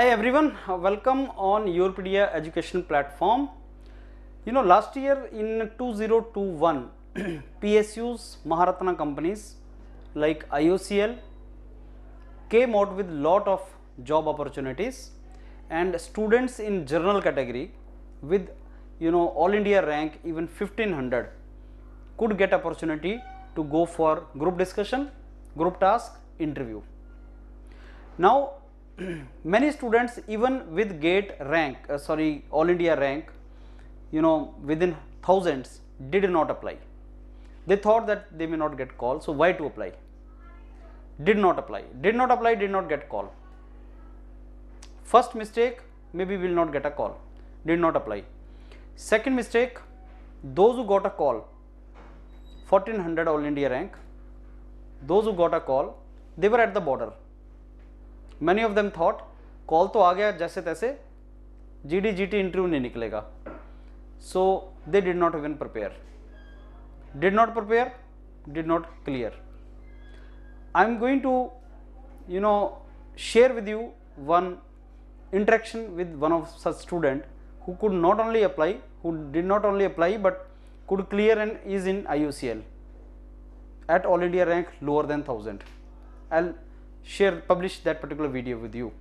Hi everyone, uh, welcome on YourPedia education platform. You know last year in 2021 PSUs Maharatna companies like IOCL came out with lot of job opportunities and students in general category with you know all India rank even 1500 could get opportunity to go for group discussion, group task, interview. Now many students even with gate rank uh, sorry all India rank you know within thousands did not apply. They thought that they may not get call so why to apply? Did not apply, did not apply, did not get call. First mistake maybe will not get a call, did not apply. Second mistake those who got a call 1400 all India rank those who got a call they were at the border Many of them thought, call to आ गया जैसे तैसे जी डी जी So they did not even prepare. Did not prepare, did not clear. I am going to, you know share with you one interaction with one of such student who could not only apply who did not only apply but could clear and is in IOCL at already a rank lower than 1000. I'll share publish that particular video with you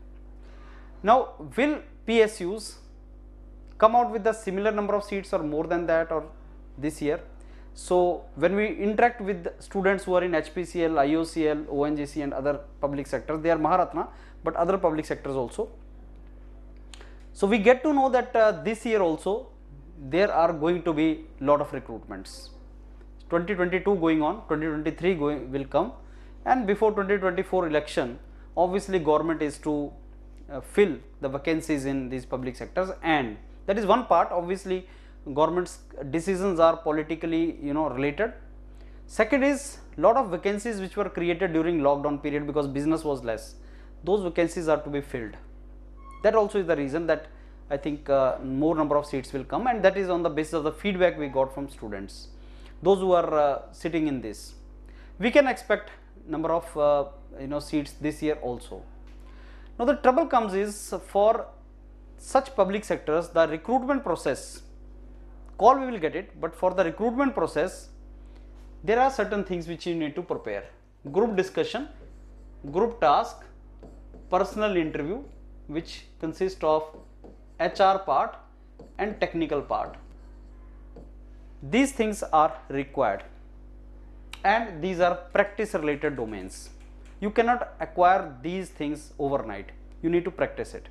now will PSUs come out with the similar number of seats or more than that or this year so when we interact with students who are in HPCL, IOCL, ONGC and other public sectors, they are Maharatna, but other public sectors also. So we get to know that uh, this year also there are going to be lot of recruitments. 2022 going on, 2023 going will come and before 2024 election obviously government is to uh, fill the vacancies in these public sectors. And that is one part. Obviously government's decisions are politically you know related. Second is lot of vacancies which were created during lockdown period because business was less. Those vacancies are to be filled. That also is the reason that i think uh, more number of seats will come. And that is on the basis of the feedback we got from students. Those who are uh, sitting in this. We can expect number of uh, you know seats this year also. Now the trouble comes is for such public sectors the recruitment process call we will get it but for the recruitment process there are certain things which you need to prepare. Group discussion group task personal interview which consists of hr part and technical part. These things are required and these are practice related domains. You cannot acquire these things overnight. You need to practice it.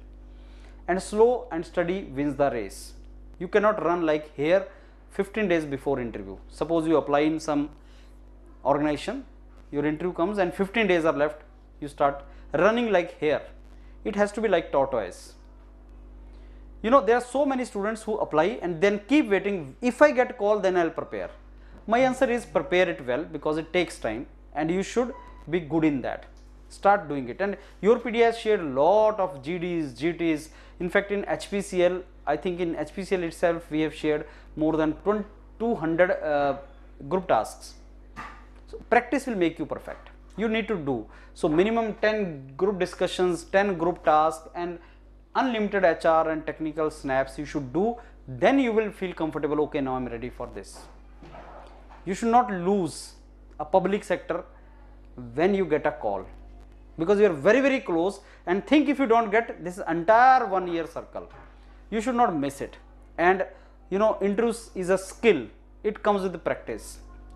And slow and steady wins the race. You cannot run like here 15 days before interview. Suppose you apply in some organization your interview comes and 15 days are left. You start running like here. It has to be like tortoise. You know there are so many students who apply and then keep waiting. If i get call then i'll prepare my answer is prepare it well because it takes time and you should be good in that start doing it and YourPedia has shared lot of GDs, GTs in fact in HPCL I think in HPCL itself we have shared more than 200 uh, group tasks. So practice will make you perfect. You need to do. So minimum 10 group discussions, 10 group tasks and unlimited HR and technical snaps you should do then you will feel comfortable okay now I am ready for this. You should not lose a public sector when you get a call. Because you are very very close and think if you don't get this entire one year circle. You should not miss it. And you know interviews is a skill. It comes with the practice.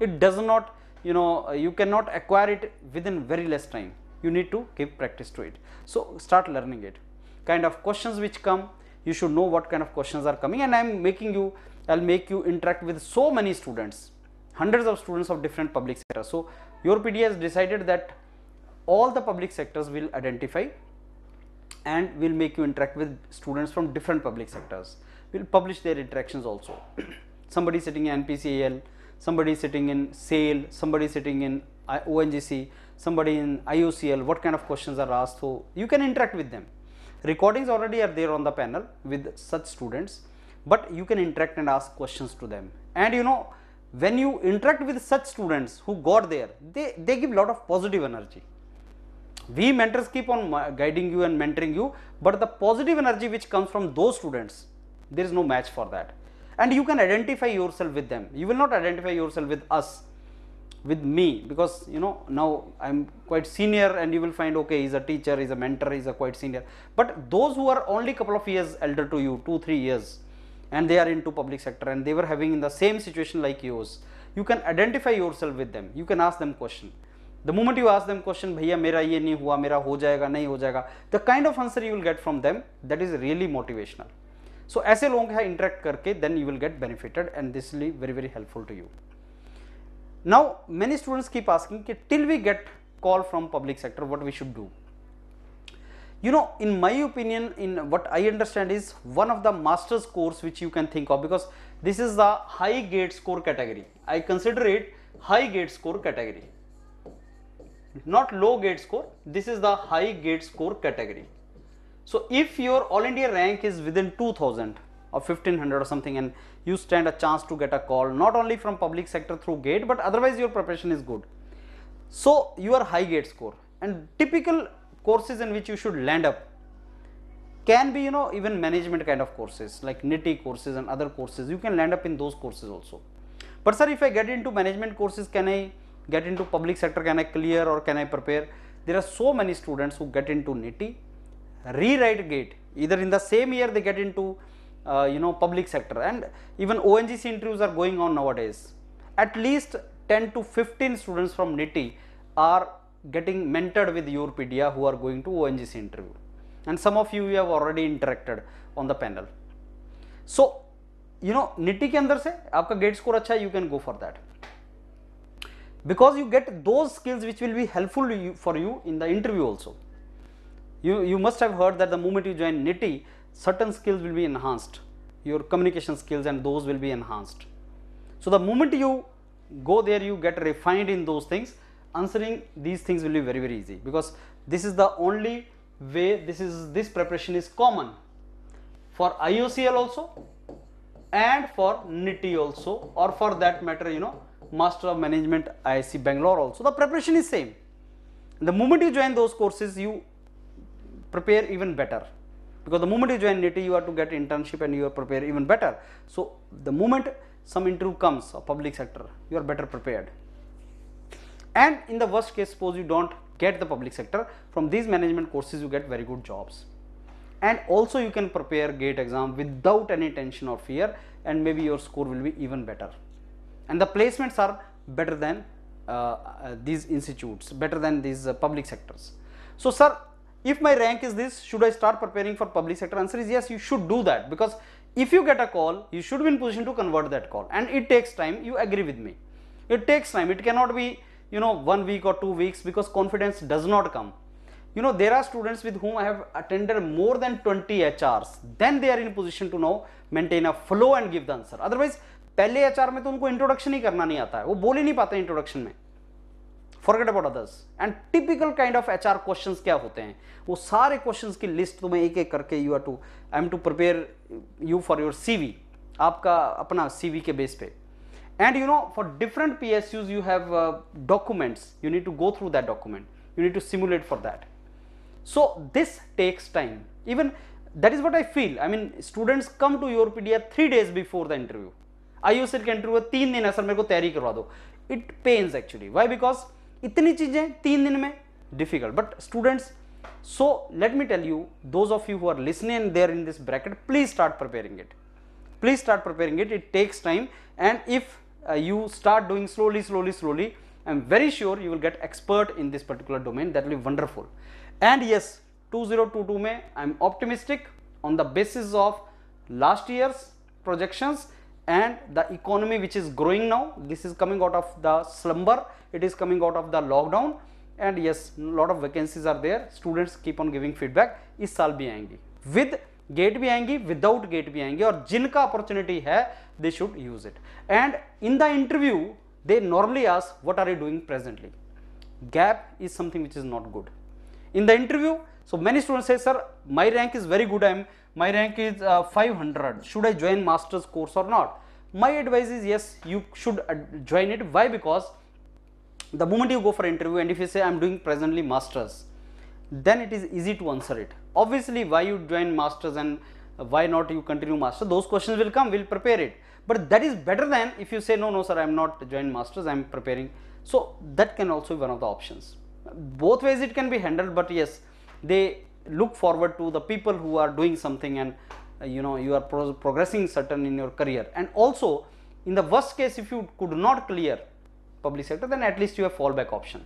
It does not you know you cannot acquire it within very less time. You need to give practice to it. So start learning it. Kind of questions which come you should know what kind of questions are coming. And i am making you i'll make you interact with so many students hundreds of students of different public sectors. So YourPedia has decided that all the public sectors will identify and will make you interact with students from different public sectors. We will publish their interactions also. Somebody sitting in NPCIL somebody sitting in SAIL somebody sitting in ongc somebody in iocl what kind of questions are asked. So you can interact with them. Recordings already are there on the panel with such students but you can interact and ask questions to them. And you know when you interact with such students who got there they they give a lot of positive energy. We mentors keep on guiding you and mentoring you but the positive energy which comes from those students there is no match for that. And you can identify yourself with them. You will not identify yourself with us with me because you know now i'm quite senior and you will find okay he's a teacher he's a mentor he's a quite senior. But those who are only couple of years elder to you 2 3 years and they are into public sector and they were having in the same situation like yours you can identify yourself with them you can ask them question the moment you ask them question भैया मेरा ये नहीं हुआ मेरा हो जाएगा नहीं हो जाएगा the kind of answer you will get from them that is really motivational so ऐसे लोगों के साथ interact करके then you will get benefited and this will be very very helpful to you now many students keep asking कि till we get call from public sector what we should do You know in my opinion in what i understand is one of the masters course which you can think of because this is the high gate score category. I consider it high gate score category. Not low gate score. This is the high gate score category. So if your all india rank is within 2000 or 1500 or something and you stand a chance to get a call not only from public sector through gate but otherwise your preparation is good. So your high gate score. And typical courses in which you should land up can be you know even management kind of courses like NITIE courses and other courses. You can land up in those courses also. But sir if i get into management courses can i get into public sector? Can i clear or can i prepare? There are so many students who get into NITIE rewrite gate. Either in the same year they get into uh, you know public sector. And even ongc interviews are going on nowadays. At least 10 to 15 students from NITIE are getting mentored with YourPedia who are going to ONGC interview and some of you have already interacted on the panel. So, you know NITIE के अंदर से आपका gate score अच्छा है you can go for that because you get those skills which will be helpful for you in the interview also. You, you must have heard that the moment you join NITIE, certain skills will be enhanced your communication skills and those will be enhanced. So, the moment you go there you get refined in those things answering these things will be very very easy. Because this is the only way this is this preparation is common for IOCL also and for NITIE also or for that matter you know Master of Management IISc Bangalore also. The preparation is same. The moment you join those courses you prepare even better. Because the moment you join NITIE you have to get internship and you are prepare even better. So the moment some interview comes of public sector you are better prepared and in the worst case suppose you don't get the public sector from these management courses you get very good jobs. And also you can prepare gate exam without any tension or fear and maybe your score will be even better. And the placements are better than uh, uh, these institutes better than these uh, public sectors. So sir if my rank is this should i start preparing for public sector? Answer is yes you should do that. Because if you get a call you should be in position to convert that call. And it takes time. You agree with me. It takes time. It cannot be you know one week or two weeks because confidence does not come you know there are students with whom i have attended more than 20 hrs then they are in position to now maintain a flow and give the answer otherwise पहले HR में तो उनको introduction ही करना नहीं आता है वो बोल ही नहीं पाते इंट्रोडक्शन में forget about others and typical kind of HR questions क्या होते हैं वो सारे क्वेश्चंस की लिस्ट तुम्हें एक एक करके you are to I am to prepare you for your CV आपका अपना सीवी के बेस पे and you know for different PSUs you have uh, documents. You need to go through that document. You need to simulate for that. So this takes time. Even that is what I feel. I mean students come to YourPedia three days before the interview. I use it interview three din sir mere ko tayari karwa do. It pains actually. Why? Because itni cheeze three din mein difficult. But students so let me tell you those of you who are listening there in this bracket please start preparing it. Please start preparing it. It takes time. And if uh, you start doing slowly, slowly, slowly, I am very sure you will get expert in this particular domain that will be wonderful. And yes, 2022 May, I am optimistic on the basis of last year's projections and the economy which is growing now. This is coming out of the slumber, it is coming out of the lockdown and yes, lot of vacancies are there. Students keep on giving feedback. Is saal bhi aayenge. With GATE भी आएँगी without gate भी आएँगे, और जिनका opportunity है they should use it and in the interview they normally ask what are you doing presently gap is something which is not good in the interview so many student say sir my rank is very good I am my rank is five hundred should I join masters course or not my advice is yes you should join it why because the moment you go for interview and if you say I am doing presently masters then it is easy to answer it obviously why you join masters and why not you continue master those questions will come we'll prepare it. But that is better than if you say no no sir i'm not joined masters i'm preparing. So that can also be one of the options. Both ways it can be handled but yes they look forward to the people who are doing something and uh, you know you are pro- progressing certain in your career. And also in the worst case if you could not clear public sector then at least you have fallback option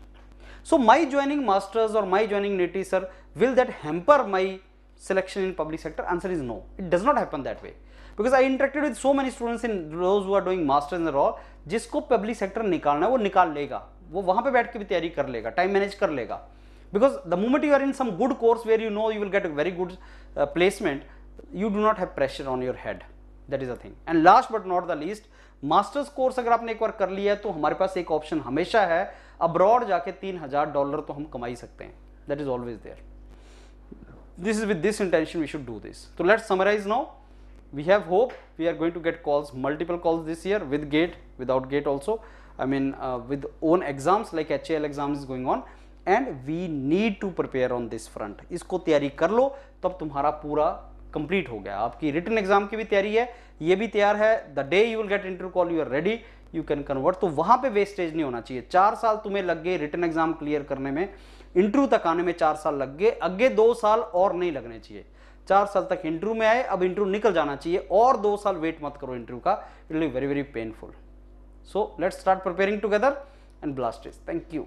so my joining masters or my joining niti sir will that hamper my selection in public sector answer is no it does not happen that way because i interacted with so many students in those who are doing masters in all जिसको public sector निकालना है वो निकाल लेगा वो वहाँ पे बैठ के भी तैयारी कर लेगा टाइम मैनेज कर लेगा because the moment you are in some good course where you know you will get a very good placement you do not have pressure on your head that is a thing and last but not the least masters course अगर आपने एक बार कर लिया है तो हमारे पास एक option हमेशा है अब्रॉड जाके तीन हज़ार डॉलर तो हम कमाई सकते हैं। That is always there this is with this intention we should do this तो let summarize now we have hope we are going to get calls multiple calls this year with GATE without GATE also I mean with own exams like H L exam is going on and we need to prepare on this front इसको तैयारी कर लो, तब तुम्हारा पूरा complete हो गया। आपकी written exam की भी तैयारी है, ये भी तैयार है। The day you will get interview call you are ready you can convert तो वहाँ पे वेस्टेज नहीं होना चाहिए। चार साल तुम्हें लग गए रिटर्न एग्ज़ाम क्लियर करने में। इंटरव्यू तक आने में चार साल लग गए। अगे दो साल और नहीं लगने चाहिए। चार साल तक इंटरव्यू में आए, अब इंटरव्यू निकल जाना चाहिए और दो साल वेट मत करो इंटरव्यू का। It will very very painful so let's start preparing together and blast thank you